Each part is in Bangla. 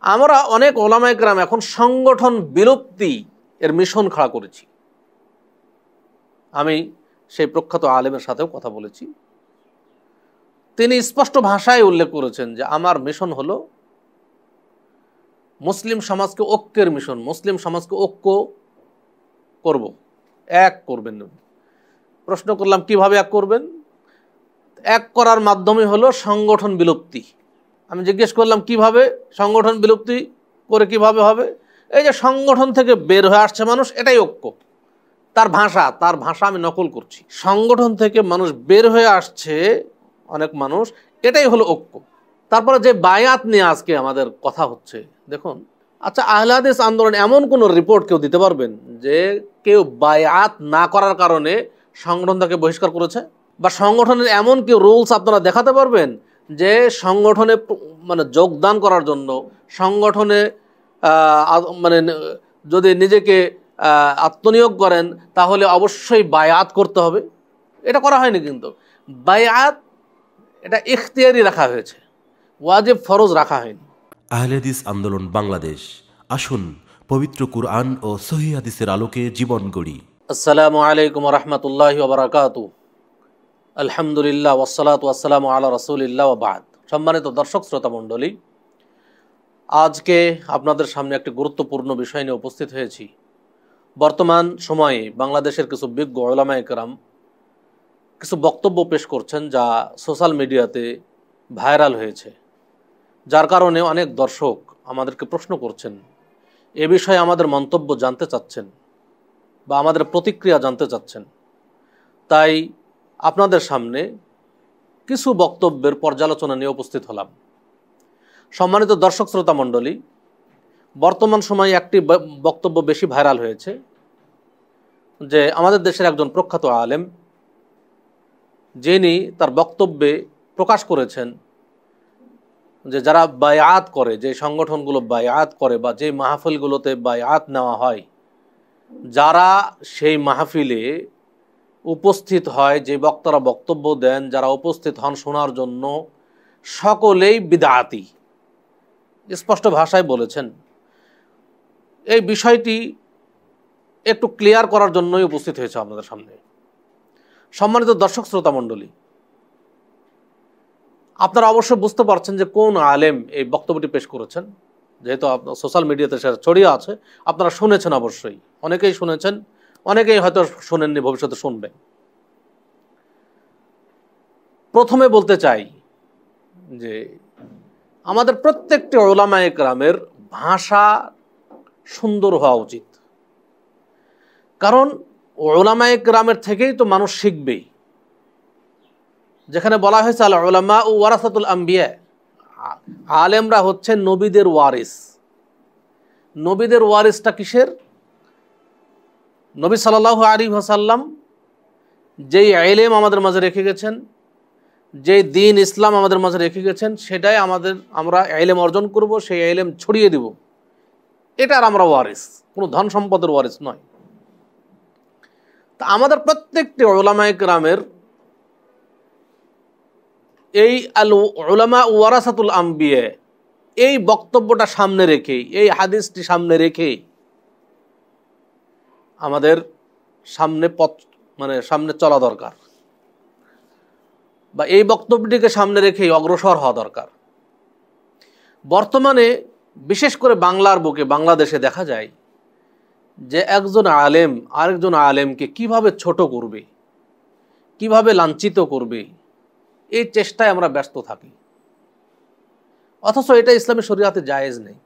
আমরা অনেক ওলামাইকরাম এখন সংগঠন বিলুপ্তি এর মিশন খাড়া করেছি। আমি সেই প্রখ্যাত আলেমের সাথেও কথা বলেছি। তিনি স্পষ্ট ভাষায় উল্লেখ করেছেন যে আমার মিশন হলো মুসলিম সমাজকে ঐক্যের মিশন, মুসলিম সমাজকে ঐক্য করব। এক করবেন প্রশ্ন করলাম, কীভাবে এক করবেন? এক করার মাধ্যমে হলো সংগঠন বিলুপ্তি। আমি জিজ্ঞেস করলাম, কীভাবে সংগঠন বিলুপ্তি করে কীভাবে হবে? এই যে সংগঠন থেকে বের হয়ে আসছে মানুষ, এটাই ঐক্য। তার ভাষা তার ভাষা আমি নকল করছি। সংগঠন থেকে মানুষ বের হয়ে আসছে, অনেক মানুষ, এটাই হলো ঐক্য। তারপরে যে বায়াত নিয়ে আজকে আমাদের কথা হচ্ছে, দেখুন আচ্ছা আহলাদিস আন্দোলন এমন কোনো রিপোর্ট কেউ দিতে পারবেন যে কেউ বায়াত না করার কারণে সংগঠন তাকে বহিষ্কার করেছে? বা সংগঠনের এমন কেউ রুলস আপনারা দেখাতে পারবেন যে সংগঠনে মানে যোগদান করার জন্য সংগঠনে মানে যদি নিজেকে আত্মনিয়োগ করেন তাহলে অবশ্যই বায়াত করতে হবে। এটা করা হয়নি কিন্তু। বায়াত এটা ইখতিয়ারি রাখা হয়েছে। ওয়াজেব ফরজ রাখা হয়নি। আহলেদিস আন্দোলন বাংলাদেশ। আসুন পবিত্র কুরআন ও সহি হাদিসের আলোকে জীবন গড়ি। আসসালামু আলাইকুম রহমতুল্লাহ বারাকাত আলহামদুলিল্লাহ ওসালাত ওয়াসালাম আল্লাহ রসুলিল্লাহ বাদ। সম্মানিত দর্শক, শ্রোতা মণ্ডলী, আজকে আপনাদের সামনে একটি গুরুত্বপূর্ণ বিষয় নিয়ে উপস্থিত হয়েছি। বর্তমান সময়ে বাংলাদেশের কিছু বিজ্ঞ ওলামা একরাম কিছু বক্তব্য পেশ করছেন যা সোশ্যাল মিডিয়াতে ভাইরাল হয়েছে। যার কারণে অনেক দর্শক আমাদেরকে প্রশ্ন করছেন, এ বিষয়ে আমাদের মন্তব্য জানতে চাচ্ছেন বা আমাদের প্রতিক্রিয়া জানতে চাচ্ছেন। তাই আপনাদের সামনে কিছু বক্তব্যের পর্যালোচনা নিয়ে উপস্থিত হলাম। সম্মানিত দর্শক শ্রোতা মণ্ডলী, বর্তমান সময়ে একটি বক্তব্য বেশি ভাইরাল হয়েছে যে আমাদের দেশের একজন প্রখ্যাত আলেম, যিনি তার বক্তব্যে প্রকাশ করেছেন যে যারা বায়াত করে, যে সংগঠনগুলো বায়াত করে বা যে মাহফিলগুলোতে বায়াত নেওয়া হয়, যারা সেই মাহফিলে উপস্থিত হয়, যে বক্তারা বক্তব্য দেন, যারা উপস্থিত হন শোনার জন্য, সকলেই বিদাতি। স্পষ্ট ভাষায় বলেছেন। এই বিষয়টি একটু ক্লিয়ার করার জন্যই উপস্থিত হয়েছে আপনাদের সামনে। সম্মানিত দর্শক শ্রোতা মণ্ডলী, আপনারা অবশ্যই বুঝতে পারছেন যে কোন আলেম এই বক্তব্যটি পেশ করেছেন। যেহেতু সোশ্যাল মিডিয়াতে সেটা ছড়িয়ে আছে, আপনারা শুনেছেন অবশ্যই। অনেকেই শুনেছেন অনেকেই হয়তো শোনেননি, ভবিষ্যতে শুনবেন প্রথমে বলতে চাই যে আমাদের প্রত্যেকটি ওলামা একরামের ভাষা সুন্দর হওয়া উচিত। কারণ ওলামা একরামের থেকেই তো মানুষ শিখবেই। যেখানে বলা হয়েছে, আল ওলামা ও ওয়ারাসাতুল আম্বিয়া আলেমরা হচ্ছে নবীদের ওয়ারিস। নবীদের ওয়ারিসটা কিসের? নবী সাল্লাহ আলী হাসাল্লাম যেই এলেম আমাদের মাঝে রেখে গেছেন যে দিন ইসলাম আমাদের মাঝে রেখে গেছেন, সেটাই আমাদের, আমরা এলেম অর্জন করব, সেই এলেম ছড়িয়ে দিব। এটার আমরা ওয়ারিস, কোনো ধন সম্পদের ওয়ারিস নয়। তা আমাদের প্রত্যেকটি ওলামায়ক রামের এই আল ওলামা ওয়ারাসাতুল আম্বিয়ে, এই বক্তব্যটা সামনে রেখে এই হাদিসটি সামনে রেখে আমাদের সামনে পথ মানে সামনে চলা দরকার। বা এই বক্তব্যটিকে সামনে রেখেই অগ্রসর হওয়া দরকার। বর্তমানে বিশেষ করে বাংলার বুকে, বাংলাদেশে দেখা যায় যে একজন আলেম আরেকজন আলেমকে কীভাবে ছোট করবে, কীভাবে লাঞ্ছিত করবে, এই চেষ্টায় আমরা ব্যস্ত থাকি। অথচ এটা ইসলামী শরীয়তে জায়েজ নেই।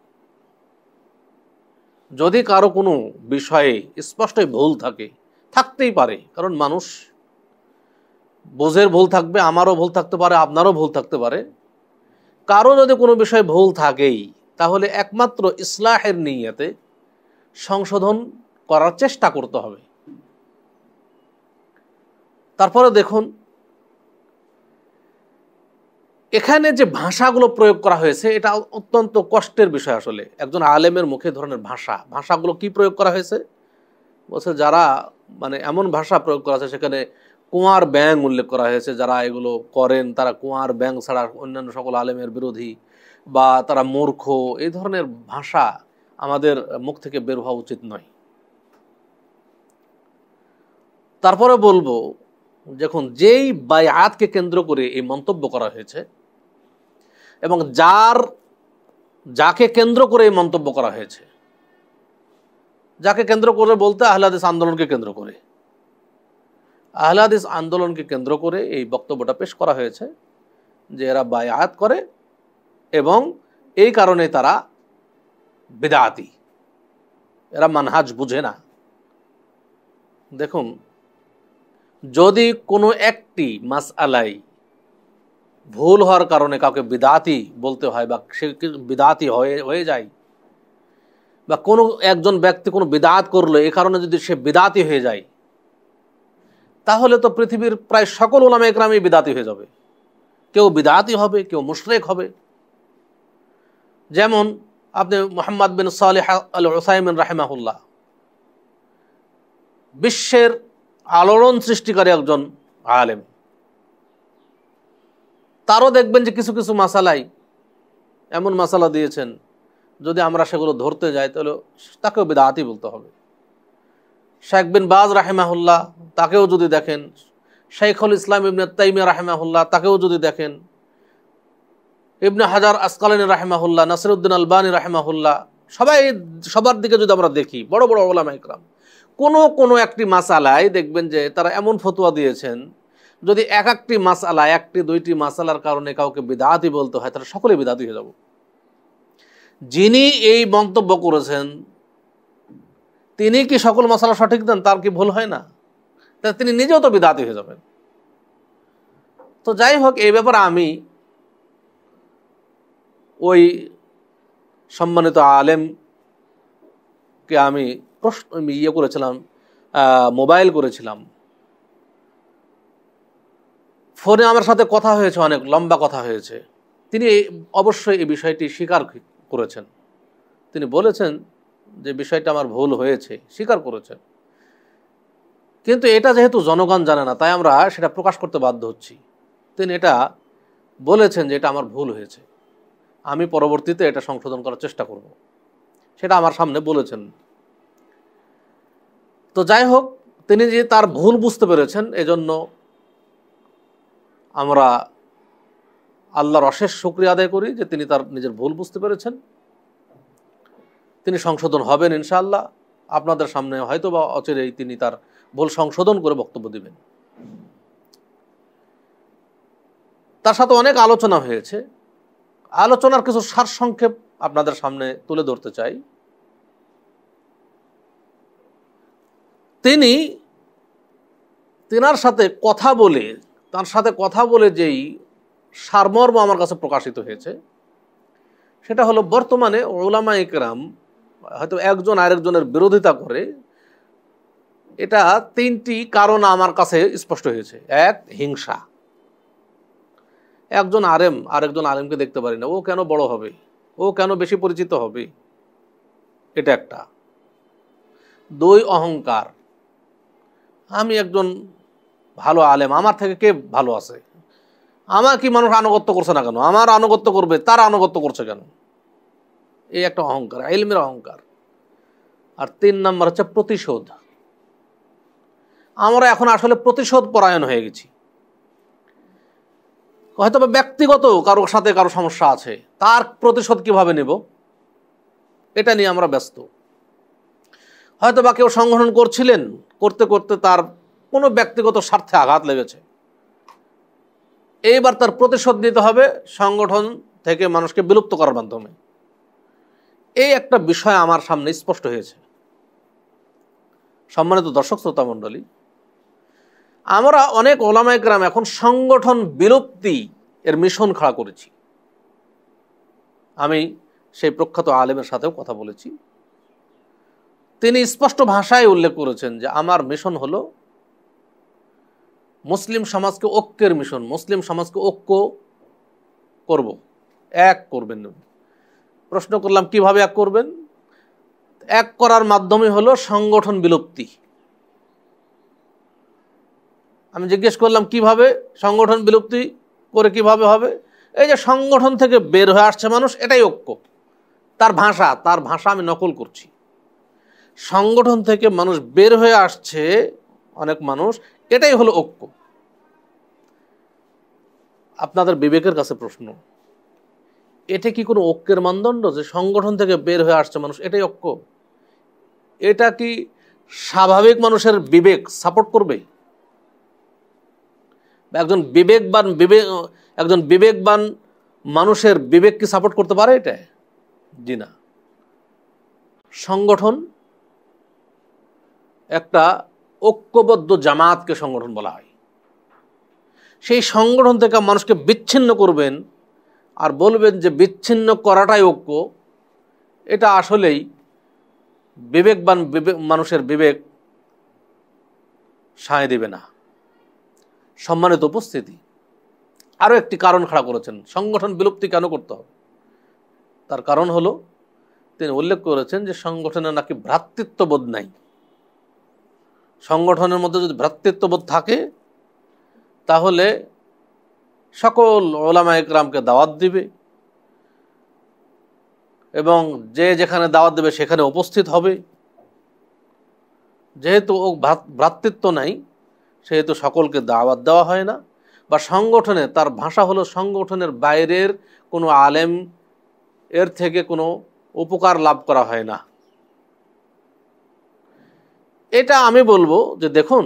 যদি কারও কোনো বিষয়ে স্পষ্টই ভুল থাকে, থাকতেই পারে, কারণ মানুষ বোঝের ভুল থাকবে, আমারও ভুল থাকতে পারে, আপনারও ভুল থাকতে পারে। কারও যদি কোনো বিষয়ে ভুল থাকেই, তাহলে একমাত্র ইসলাহের নিয়াতে সংশোধন করার চেষ্টা করতে হবে। তারপরে দেখুন এখানে যে ভাষাগুলো প্রয়োগ করা হয়েছে, এটা অত্যন্ত কষ্টের বিষয় আসলে। একজন আলেমের মুখে ধরনের ভাষা, ভাষাগুলো কি প্রয়োগ করা হয়েছে? বলছে যারা মানে এমন ভাষা প্রয়োগ করা হয়েছে সেখানে কুয়ার ব্যাং উল্লেখ করা হয়েছে, যারা এগুলো করেন, তারা কুয়ার ব্যাং ছাড়া অন্যান্য সকল আলেমের বিরোধী বা তারা মূর্খ এই ধরনের ভাষা আমাদের মুখ থেকে বের হওয়া উচিত নয়। তারপরে বলব, যখন যেই বায়াতকে কেন্দ্র করে এই মন্তব্য করা হয়েছে এবং যার, যাকে কেন্দ্র করে এই মন্তব্য করা হয়েছে, যাকে কেন্দ্র করে বলতে আহলাদিস আন্দোলনকে কেন্দ্র করে। আহলাদিস আন্দোলনকে কেন্দ্র করে এই বক্তব্যটা পেশ করা হয়েছে যে এরা বায়াত করে এবং এই কারণে তারা বেদাতি। এরা মানহাজ বুঝে না। দেখুন, যদি কোনো একটি মাস আলাই ভুল হওয়ার কারণে কাউকে বিদাতি বলতে হয় বা সে বিদাতি হয়ে হয়ে যায় বা কোনো একজন ব্যক্তি কোনো বিদাত করল, এ কারণে যদি সে বিদাতি হয়ে যায়, তাহলে তো পৃথিবীর প্রায় সকল ওলামা একরামই বিদাতি হয়ে যাবে। কেউ বিদাতি হবে, কেউ মুশরেক হবে। যেমন আপনি মোহাম্মদ বিন সালেহ আল ওসাইমিন রাহেমাহুল্লাহ, বিশ্বের আলোড়ন সৃষ্টিকারী একজন আলেম। তারও দেখবেন যে কিছু কিছু মাসালাই এমন মাসালা দিয়েছেন, যদি আমরা সেগুলো ধরতে যাই তাহলে তাকেও বেদাহাতি বলতে হবে। শেখ বিন বাজ রাহেমাহুল্লাহ তাকেও যদি দেখেন, শেখুল ইসলাম ইবনে তাইমিয়া রাহেমাহুল্লাহ তাকেও যদি দেখেন, ইবনে হাজার আসকালানী রাহেমাহুল্লাহ, নাসিরুদ্দিন আলবানী রাহেমাহুল্লাহ, সবাই সবার দিকে যদি আমরা দেখি, বড় বড় ওলামা ইকরাম কোনো কোনো একটি মাসালায় দেখবেন যে তারা এমন ফতুয়া দিয়েছেন যদি এক একটি মাসালা, একটি, দুইটি মাসালার কারণে কাউকে বিদাতি বলতে হয়, তাহলে সকলে বিদাতি হয়ে যাব। যিনি এই মন্তব্য করেছেন, তিনি কি সকল মশালা সঠিক দেন? তার কি ভুল হয় না? তা তিনি নিজেও তো বিদাতি হয়ে যাবেন। তো যাই হোক, এই ব্যাপারে আমি ওই সম্মানিত আলেমকে আমি প্রশ্ন ইয়ে করেছিলাম মোবাইল করেছিলাম। ফোনে আমার সাথে কথা হয়েছে অনেক, লম্বা কথা হয়েছে। তিনি অবশ্যই এই বিষয়টি স্বীকার করেছেন। তিনি বলেছেন যে বিষয়টা আমার ভুল হয়েছে, স্বীকার করেছেন। কিন্তু এটা যেহেতু জনগণ জানে না, তাই আমরা সেটা প্রকাশ করতে বাধ্য হচ্ছি। তিনি এটা বলেছেন যে এটা আমার ভুল হয়েছে। আমি পরবর্তীতে এটা সংশোধন করার চেষ্টা করব। সেটা আমার সামনে বলেছেন। তো যাই হোক, তিনি যে তার ভুল বুঝতে পেরেছেন, এজন্য আমরা আল্লাহর অশেষ শুক্রিয়া আদায় করি যে তিনি তার নিজের ভুল বুঝতে পেরেছেন। তিনি সংশোধন হবেন ইনশাআল্লাহ। আপনাদের সামনে হয়তো বা অচিরেই তিনি তার ভুল সংশোধন করে বক্তব্য দিবেন। তার সাথে অনেক আলোচনা হয়েছে। আলোচনার কিছু সারসংক্ষেপ আপনাদের সামনে তুলে ধরতে চাই। তিনি, তেনার সাথে কথা বলে তার সাথে কথা বলে যেই সারমর্ম আমার কাছে প্রকাশিত হয়েছে, সেটা হলো বর্তমানে ওলামা ইকরাম হয়তো একজন আরেকজনের বিরোধিতা করে, এটা তিনটি কারণ আমার কাছে স্পষ্ট হয়েছে। এক, হিংসা। একজন আরেম আরেকজন আলেমকে দেখতে পারি না। ও কেন বড় হবে? ও কেন বেশি পরিচিত হবে? এটা একটা। দুই, অহংকার। আমি একজন ভালো আলেম, আমার থেকে কে ভালো আছে? আমার কি মানুষ আনুগত্য করছে না কেন? আমার আনুগত্য করবে, তার আনুগত্য করছে কেন? এই একটা অহংকার, এলমের অহংকার। আর তিন নম্বর হচ্ছে প্রতিশোধ। আমরা এখন আসলে প্রতিশোধ পরায়ণ হয়ে গেছি। হয়তো ব্যক্তিগত কারোর সাথে কারও সমস্যা আছে, তার প্রতিশোধ কীভাবে নেব? এটা নিয়ে আমরা ব্যস্ত। হয়তো বা কেউ সংগঠন করছিলেন, করতে করতে তার কোনো ব্যক্তিগত স্বার্থে আঘাত লেগেছে। এইবার তার প্রতিশোধ নিতে হবে সংগঠন থেকে মানুষকে বিলুপ্ত করার মাধ্যমে। এই একটা বিষয় আমার সামনে স্পষ্ট হয়েছে। সম্মানিত দর্শক, শ্রোতা মণ্ডলী, আমরা অনেক ওলামায় গ্রাম এখন সংগঠন বিলুপ্তি এর মিশন খাড়া করেছি। আমি সেই প্রখ্যাত আলেমের সাথেও কথা বলেছি। তিনি স্পষ্ট ভাষায় উল্লেখ করেছেন যে, আমার মিশন হলো মুসলিম সমাজকে ঐক্যের মিশন, মুসলিম সমাজকে ঐক্য করব। এক করবেন প্রশ্ন করলাম, কীভাবে এক করবেন? এক করার মাধ্যমে হলো সংগঠন বিলুপ্তি। আমি জিজ্ঞেস করলাম, কীভাবে? সংগঠন বিলুপ্তি করে কীভাবে হবে? এই যে সংগঠন থেকে বের হয়ে আসছে মানুষ, এটাই ঐক্য। তার ভাষা তার ভাষা আমি নকল করছি। সংগঠন থেকে মানুষ বের হয়ে আসছে, অনেক মানুষ এটাই হলো ঐক্য। আপনাদের বিবেকের কাছে প্রশ্ন, এটা কি কোনো ঐক্যের মানদণ্ড যে সংগঠন থেকে বের হয়ে আসছে মানুষ? এটাই ঐক্য। এটা কি স্বাভাবিক মানুষের বিবেক সাপোর্ট করবে? একজন বিবেকবান বিবেক একজন বিবেকবান মানুষের বিবেক কি সাপোর্ট করতে পারে এটা? জি না। সংগঠন একটা ঐক্যবদ্ধ জামাতকে সংগঠন বলা হয়। সেই সংগঠন থেকে মানুষকে বিচ্ছিন্ন করবেন আর বলবেন যে বিচ্ছিন্ন করাটাই ঐক্য। এটা আসলেই বিবেকবান বিবেক মানুষের বিবেক সায় দেবে না। সম্মানিত উপস্থিতি, আরও একটি কারণ খাড়া করেছেন। সংগঠন বিলুপ্তি কেন করতে হবে? তার কারণ হলো, তিনি উল্লেখ করেছেন যে সংগঠনে নাকি ভ্রাতৃত্ববোধ নাই। সংগঠনের মধ্যে যদি ভ্রাতৃত্ববোধ থাকে, তাহলে সকল ওলামা একরামকে দাওয়াত দিবে এবং যে যেখানে দাওয়াত দেবে সেখানে উপস্থিত হবে। যেহেতু ও ভ্রাতৃত্ব নাই, সেহেতু সকলকে দাওয়াত দেওয়া হয় না বা সংগঠনে, তার ভাষা হলো সংগঠনের বাইরের কোনো আলেম এর থেকে কোনো উপকার লাভ করা হয় না। এটা আমি বলব যে দেখুন,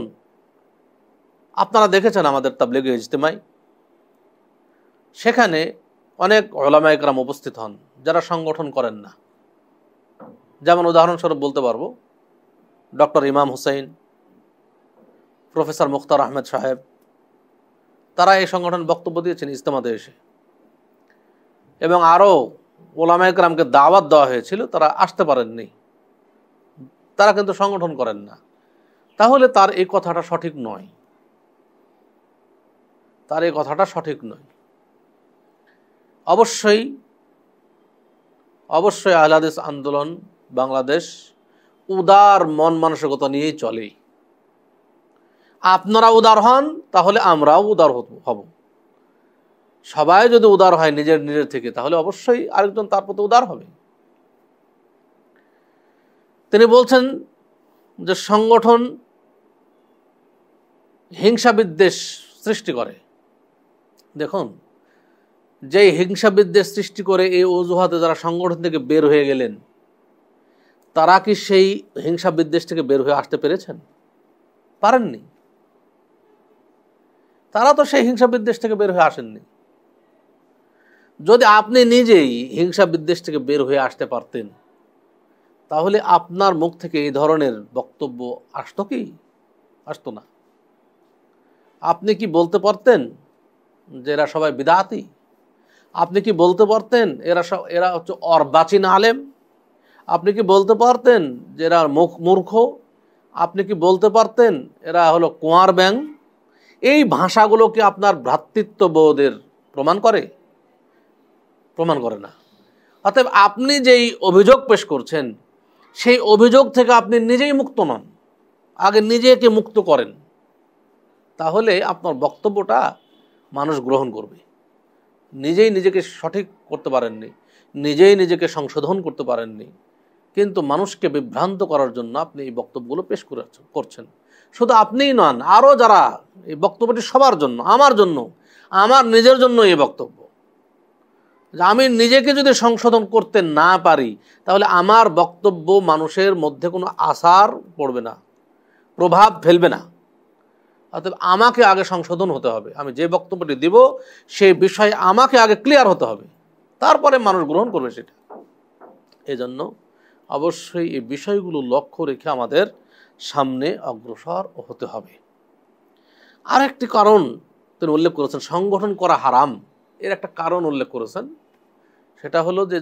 আপনারা দেখেছেন আমাদের তাবলিগ ইজতেমাই। সেখানে অনেক ওলামাইকরাম উপস্থিত হন, যারা সংগঠন করেন না। যেমন উদাহরণস্বরূপ বলতে পারব, ডক্টর ইমাম হুসাইন, প্রফেসর মুখতার আহমেদ সাহেব, তারা এই সংগঠন বক্তব্য দিয়েছেন ইজতেমাতে এসে। এবং আরও ওলামাইকরামকে দাওয়াত দেওয়া হয়েছিল, তারা আসতে পারেননি। তারা কিন্তু সংগঠন করেন না। তাহলে তার এই কথাটা সঠিক নয়। তার এই কথাটা সঠিক নয়। অবশ্যই অবশ্যই আহলাদেশ আন্দোলন বাংলাদেশ উদার মন মানসিকতা নিয়েই চলে। আপনারা উদার হন, তাহলে আমরাও উদার হব। সবাই যদি উদার হয় নিজের নিজের থেকে, তাহলে অবশ্যই আরেকজন তার প্রতি উদার হবে। তিনি বলছেন যে সংগঠন হিংসা বিদ্বেষ সৃষ্টি করে। দেখুন যে হিংসা বিদ্বেষ সৃষ্টি করে এই অজুহাতে যারা সংগঠন থেকে বের হয়ে গেলেন, তারা কি সেই হিংসা বিদ্বেষ থেকে বের হয়ে আসতে পেরেছেন? পারেননি। তারা তো সেই হিংসা বিদ্বেষ থেকে বের হয়ে আসেননি। যদি আপনি নিজেই হিংসা বিদ্বেষ থেকে বের হয়ে আসতে পারতেন তাহলে আপনার মুখ থেকে এই ধরনের বক্তব্য আসতো কি? আসতো না। আপনি কি বলতে পারতেন যে এরা সবাই বিদাতি? আপনি কি বলতে পারতেন এরা সব, এরা হচ্ছে অর্বাচীন আলেম? আপনি কি বলতে পারতেন যে এরা মুখ, মূর্খ? আপনি কি বলতে পারতেন এরা হলো কুয়ার ব্যাং? এই ভাষাগুলো কি আপনার ভ্রাতৃত্ববোধের প্রমাণ করে? প্রমাণ করে না। অতএব আপনি যেই অভিযোগ পেশ করছেন সেই অভিযোগ থেকে আপনি নিজেই মুক্ত নন। আগে নিজেকে মুক্ত করেন। তাহলে আপনার বক্তব্যটা মানুষ গ্রহণ করবে। নিজেই নিজেকে সঠিক করতে পারেননি। নিজেই নিজেকে সংশোধন করতে পারেননি। কিন্তু মানুষকে বিভ্রান্ত করার জন্য আপনি এই বক্তব্যগুলো পেশ করছেন। শুধু আপনিই নন, আরও যারা এই বক্তব্যটি সবার জন্য, আমার জন্য, আমার নিজের জন্য এই বক্তব্য। যে আমি নিজেকে যদি সংশোধন করতে না পারি, তাহলে আমার বক্তব্য মানুষের মধ্যে কোনো আসার পড়বে না, প্রভাব ফেলবে না। অর্থাৎ আমাকে আগে সংশোধন হতে হবে। আমি যে বক্তব্যটি দিব, সেই বিষয়ে আমাকে আগে ক্লিয়ার হতে হবে। তারপরে মানুষ গ্রহণ করবে সেটা। এই জন্য অবশ্যই এই বিষয়গুলো লক্ষ্য রেখে আমাদের সামনে অগ্রসর হতে হবে। আর একটি কারণ তিনি উল্লেখ করেছেন, সংগঠন করা হারাম। এর একটা কারণ উল্লেখ করেছেন। সেটা হলো যে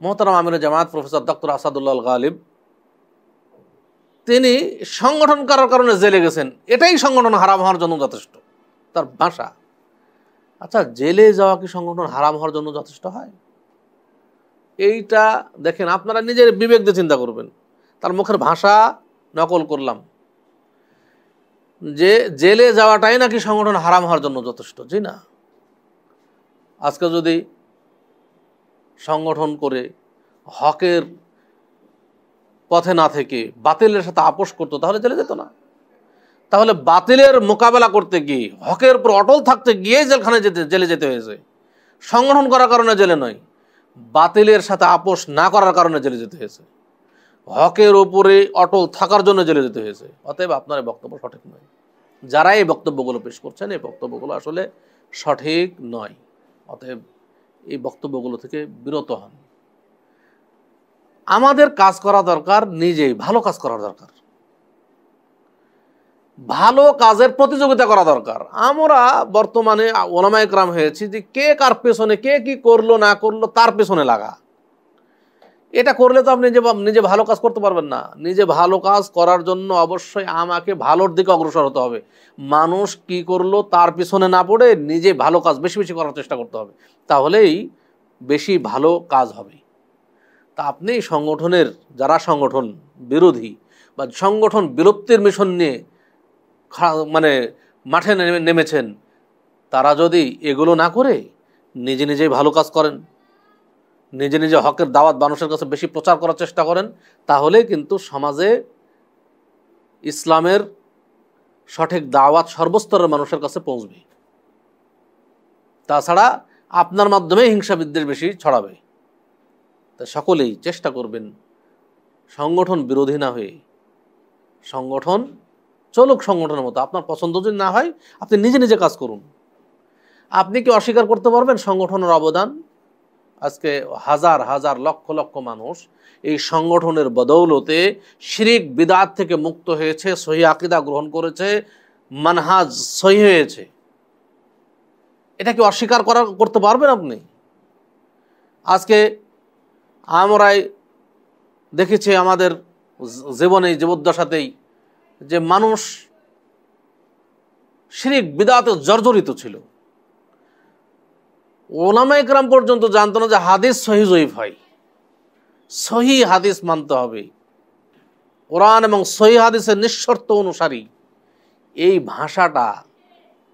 মোহতারাম আমির জামাত প্রফেসর ডক্টর আসাদুল্লাহ গালিব, তিনি সংগঠন করার কারণে জেলে গেছেন। এটাই সংগঠন হারাম হওয়ার জন্য যথেষ্ট। তার ভাষা আচ্ছা জেলে যাওয়া কি সংগঠন হারাম হওয়ার জন্য যথেষ্ট হয়? এইটা দেখেন, আপনারা নিজের বিবেক দিয়ে চিন্তা করবেন। তার মুখের ভাষা নকল করলাম। যে জেলে যাওয়াটাই নাকি সংগঠন হারাম হওয়ার জন্য যথেষ্ট, জি না? আজকে যদি সংগঠন করে হকের পথে না থেকে বাতিলের সাথে আপোষ করতো, তাহলে জেলে যেত না। তাহলে বাতিলের মোকাবেলা করতে গিয়ে, হকের উপর অটল থাকতে গিয়ে জেলখানে যেতে, জেলে যেতে হয়েছে। সংগঠন করার কারণে জেলে নয়, বাতিলের সাথে আপোষ না করার কারণে জেলে যেতে হয়েছে। হকের ওপরে অটল থাকার জন্য জেলে যেতে হয়েছে। অতএব আপনার বক্তব্য সঠিক নয়। যারা এই বক্তব্যগুলো পেশ করছেন, এই বক্তব্যগুলো আসলে সঠিক নয়। অতএব এই বক্তব্যগুলো থেকে বিরত হন। আমাদের কাজ করা দরকার নিজেই, ভালো কাজ করার দরকার। ভালো কাজের প্রতিযোগিতা করা দরকার। আমরা বর্তমানে ওলামায়করাম হয়েছি যে কে কার পেছনে কে কি করল না করল তার পেছনে লাগা। এটা করলে তো আপনি নিজে নিজে ভালো কাজ করতে পারবেন না। নিজে ভালো কাজ করার জন্য অবশ্যই আমাকে ভালোর দিকে অগ্রসর হতে হবে। মানুষ কি করল, তার পিছনে না পড়ে নিজে ভালো কাজ বেশি বেশি করার চেষ্টা করতে হবে। তাহলেই বেশি ভালো কাজ হবে। তা আপনি সংগঠনের, যারা সংগঠন বিরোধী বা সংগঠন বিলুপ্তির মিশন নিয়ে মানে মাঠে নেমে নেমেছেন, তারা যদি এগুলো না করে, নিজে নিজেই ভালো কাজ করেন। নিজে নিজে হকের দাওয়াত মানুষের কাছে বেশি প্রচার করার চেষ্টা করেন তাহলে কিন্তু সমাজে ইসলামের সঠিক দাওয়াত সর্বস্তরের মানুষের কাছে পৌঁছবে। তাছাড়া আপনার মাধ্যমে হিংসা বিদ্বেষ বেশি ছড়াবে। তা সকলেই চেষ্টা করবেন সংগঠন বিরোধী না হয়ে। সংগঠন চলুক সংগঠনের মতো, আপনার পছন্দ যদি না হয়, আপনি নিজে নিজে কাজ করুন। আপনি কি অস্বীকার করতে পারবেন সংগঠনের অবদান? আজকে হাজার হাজার, লক্ষ লক্ষ মানুষ এই সংগঠনের বদৌলতে শিরিক, বিদাত থেকে মুক্ত হয়েছে, সহি আকিদা গ্রহণ করেছে, মানহাজ সহি হয়েছে। এটা কি অস্বীকার করা, করতে পারবেন আপনি? আজকে আমরাই দেখেছি আমাদের জীবনে, জীবদ্দশাতেই যে মানুষ শিরিক, বিদাতে জর্জরিত ছিল। ওলামা একরাম পর্যন্ত জানতো না যে হাদিস সহি জয়ীফ হয়। সহি হাদিস মানতে হবে। কোরআন এবং সহি হাদিসের নিঃশর্ত অনুসারী এই ভাষাটা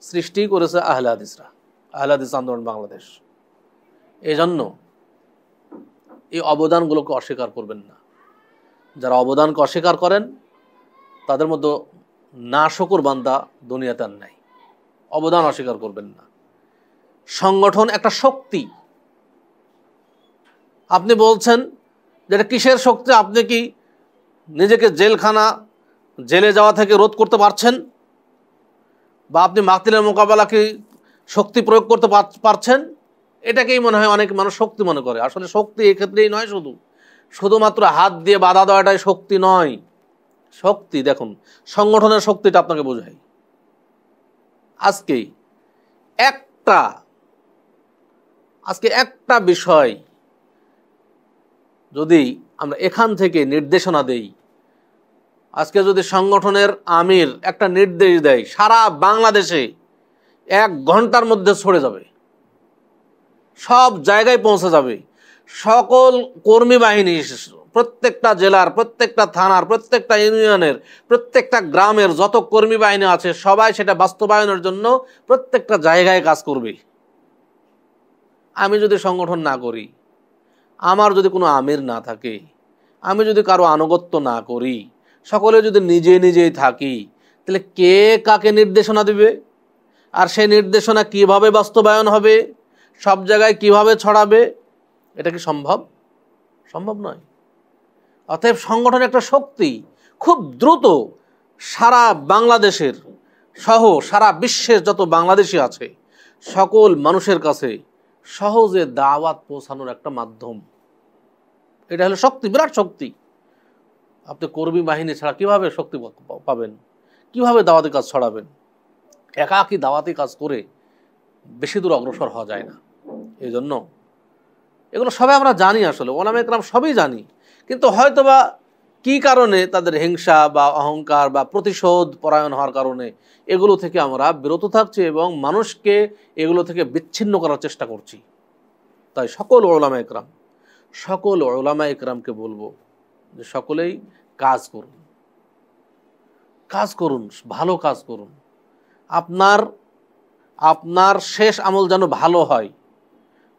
সৃষ্টি করেছে আহলে হাদিসরা, আহলে হাদিস আন্দোলন বাংলাদেশ। এই জন্য এই অবদানগুলোকে অস্বীকার করবেন না। যারা অবদানকে অস্বীকার করেন, তাদের মধ্যে না শকুর বান্দা দুনিয়াতে আর নাই। অবদান অস্বীকার করবেন না। সংগঠন, একটা শক্তি। আপনি বলছেন যে এটা কিসের শক্তি? আপনি কি নিজেকে জেলখানা, জেলে যাওয়া থেকে রোধ করতে পারছেন? বা আপনি মাতিলের মোকাবেলা কি শক্তি প্রয়োগ করতে পার- পারছেন? এটাকেই মনে হয় অনেক মানুষ শক্তি মনে করে। আসলে শক্তি এক্ষেত্রেই নয় শুধু। শুধুমাত্র হাত দিয়ে বাধা দেওয়াটাই শক্তি নয়। শক্তি, দেখুন, সংগঠনের শক্তিটা আপনাকে বোঝাই। আজকেই একটা আজকে একটা বিষয় যদি আমরা এখান থেকে নির্দেশনা দেই, আজকে যদি সংগঠনের আমির একটা নির্দেশ দেয়, সারা বাংলাদেশে এক ঘণ্টার মধ্যে ছড়ে যাবে, সব জায়গায় পৌঁছে যাবে, সকল কর্মী বাহিনী, প্রত্যেকটা জেলার, প্রত্যেকটা থানার, প্রত্যেকটা ইউনিয়নের, প্রত্যেকটা গ্রামের যত কর্মী বাহিনী আছে, সবাই সেটা বাস্তবায়নের জন্য প্রত্যেকটা জায়গায় কাজ করবে। আমি যদি সংগঠন না করি, আমার যদি কোনো আমির না থাকে, আমি যদি কারও আনুগত্য না করি, সকলে যদি নিজে নিজেই থাকি, তাহলে কে কাকে নির্দেশনা দিবে? আর সেই নির্দেশনা কীভাবে বাস্তবায়ন হবে? সব জায়গায় কীভাবে ছড়াবে? এটা কি সম্ভব? সম্ভব নয়। অতএব সংগঠন একটা শক্তি, খুব দ্রুত সারা বাংলাদেশের সহ সারা বিশ্বের যত বাংলাদেশি আছে, সকল মানুষের কাছে সহজে দাওয়াত পৌঁছানোর একটা মাধ্যম। এটা হলো শক্তি, বিরাট শক্তি। আপনি কর্মী বাহিনী ছাড়া কীভাবে শক্তি পাবেন? কীভাবে দাওয়াতি কাজ ছড়াবেন? একাকী দাওয়াতি কাজ করে বেশি দূর অগ্রসর হওয়া যায় না। এই জন্য এগুলো সবাই আমরা জানি আসলে ওলাম একরাম সবই জানি। কিন্তু হয়তোবা কি কারণে তাদের হিংসা বা অহংকার বা প্রতিশোধ পরায়ণ হওয়ার কারণে এগুলো থেকে আমরা বিরত থাকছি এবং মানুষকে এগুলো থেকে বিচ্ছিন্ন করার চেষ্টা করছি? তাই সকল ওলামা একরাম, সকল ওলামা একরামকে বলব যে সকলেই কাজ করুন। কাজ করুন, ভালো কাজ করুন। আপনার আপনার শেষ আমল যেন ভালো হয়।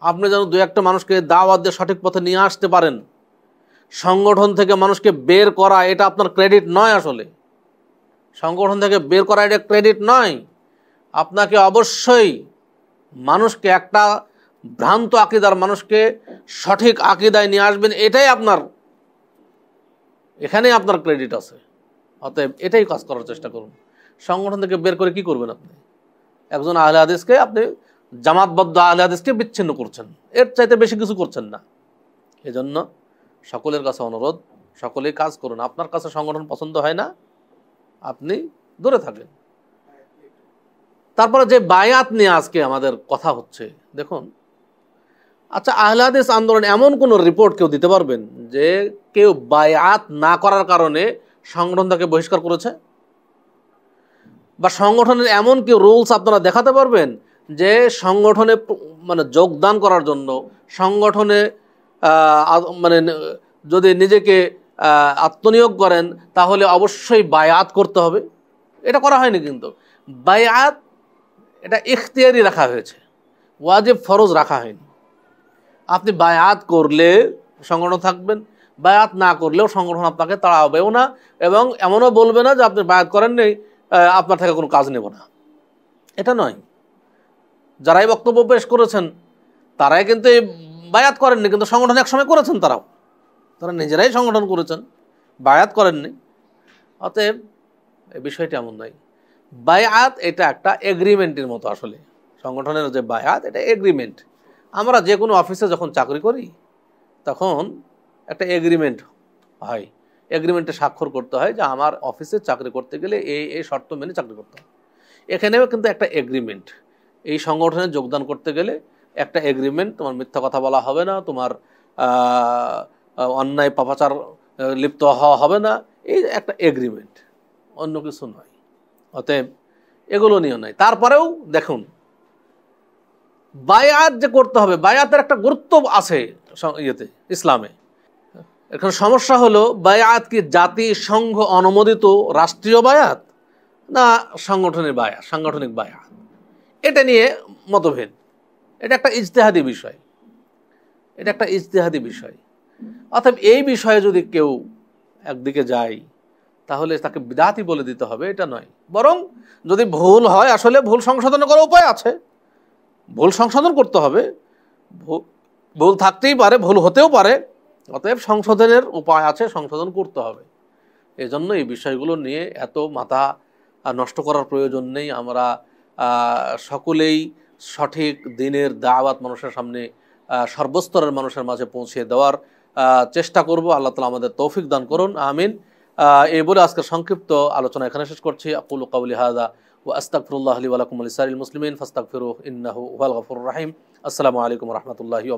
আপনি যেন দু একটা মানুষকে দাওয়াত দিয়ে সঠিক পথে নিয়ে আসতে পারেন। সংগঠন থেকে মানুষকে বের করা, এটা আপনার ক্রেডিট নয় আসলে। সংগঠন থেকে বের করা এটা ক্রেডিট নয়। আপনাকে অবশ্যই মানুষকে একটা ভ্রান্ত আকিদার মানুষকে সঠিক আকিদায় নিয়ে আসবেন, এটাই আপনার, এখানেই আপনার ক্রেডিট আছে। অতএব এটাই কাজ করার চেষ্টা করুন। সংগঠন থেকে বের করে কি করবেন আপনি? একজন আহলে হাদিসকে আপনি জামাতবদ্ধ আহলে হাদিসকে বিচ্ছিন্ন করছেন। এর চাইতে বেশি কিছু করছেন না। এজন্য সকলের কাছে অনুরোধ, সকলেই কাজ করুন। আপনার কাছে সংগঠন পছন্দ হয় না, আপনি দূরে থাকেন। তারপরে যে বায়াত নিয়ে আজকে আমাদের কথা হচ্ছে, দেখুন। আচ্ছা আহলাদিস আন্দোলন এমন কোনো রিপোর্ট কেউ দিতে পারবেন যে কেউ বায়াত না করার কারণে সংগঠন তাকে বহিষ্কার করেছে? বা সংগঠনের এমন কি রুলস আপনারা দেখাতে পারবেন যে সংগঠনে মানে যোগদান করার জন্য, সংগঠনে মানে যদি নিজেকে আত্মনিয়োগ করেন, তাহলে অবশ্যই বায়াত করতে হবে। এটা করা হয়নি কিন্তু। বায়াত, এটা ইখতিয়ারি রাখা হয়েছে। ওয়াজিব ফরজ রাখা হয়নি। আপনি বায়াত করলে সংগঠন থাকবেন, বায়াত না করলেও সংগঠন আপনাকে তাড়াবেও না এবং এমনও বলবে না যে আপনি বায়াত করেন নেই আপনার থেকে কোনো কাজ নেব না। এটা নয়। যারাই বক্তব্য পেশ করেছেন, তারাই কিন্তু এই বায়াত করেননি, কিন্তু সংগঠন একসময় করেছেন তারাও। তারা নিজেরাই সংগঠন করেছেন, বায়াত করেননি। অতএব এই বিষয়টি এমন নয়। বায়াত এটা একটা এগ্রিমেন্টের মতো আসলে। সংগঠনের যে বায়াত, এটা এগ্রিমেন্ট আমরা যে কোনো অফিসে যখন চাকরি করি, তখন একটা এগ্রিমেন্ট হয়। এগ্রিমেন্টে স্বাক্ষর করতে হয় যে আমার অফিসে চাকরি করতে গেলে এই এই শর্ত মেনে চাকরি করতে হয়। এখানেও কিন্তু একটা এগ্রিমেন্ট এই সংগঠনে যোগদান করতে গেলে একটা এগ্রিমেন্ট তোমার মিথ্যা কথা বলা হবে না, তোমার অন্যায়, পাপাচার লিপ্ত হওয়া হবে না, এই একটা এগ্রিমেন্ট অন্য কিছু নয়। অতএব এগুলো নিয়েও নয়। তারপরেও দেখুন, বায়াত যে করতে হবে, বায়াতের একটা গুরুত্ব আছে ইয়েতে, ইসলামে। এখন সমস্যা হলো, বায়াত কি জাতি, সংঘ অনুমোদিত রাষ্ট্রীয় বায়াত, না সাংগঠনিক বায়াত সাংগঠনিক বায়াত? এটা নিয়ে মতভেদ। এটা একটা ইজতেহাদি বিষয়। এটা একটা ইজতেহাদি বিষয়। অর্থাৎ এই বিষয়ে যদি কেউ একদিকে যায়, তাহলে তাকে বিদাতি বলে দিতে হবে, এটা নয়। বরং যদি ভুল হয়, আসলে ভুল সংশোধন করার উপায় আছে। ভুল সংশোধন করতে হবে। ভুল থাকতেই পারে, ভুল হতেও পারে। অতএব সংশোধনের উপায় আছে, সংশোধন করতে হবে। এজন্য এই বিষয়গুলো নিয়ে এত মাথা নষ্ট করার প্রয়োজন নেই। আমরা সকলেই সঠিক দিনের দাওয়াত মানুষের সামনে সর্বস্তরের মানুষের মাঝে পৌঁছে দেওয়ার চেষ্টা করব। আল্লাহ তালা আমাদের তৌফিক দান করুন। আমিন। এই বলে আজকের সংক্ষিপ্ত আলোচনা এখানে শেষ করছি। আকুল কাউলি হাদা ও আস্তাকফিরুল্লাহ আলী ওয়ালাকুম আলী সারিল মুসলিমিন ফাস্তাকফিরু ইন্নাহু ওয়াল গফুর রাহিম। আসসালামু আলাইকুম রহমতুল্লাহি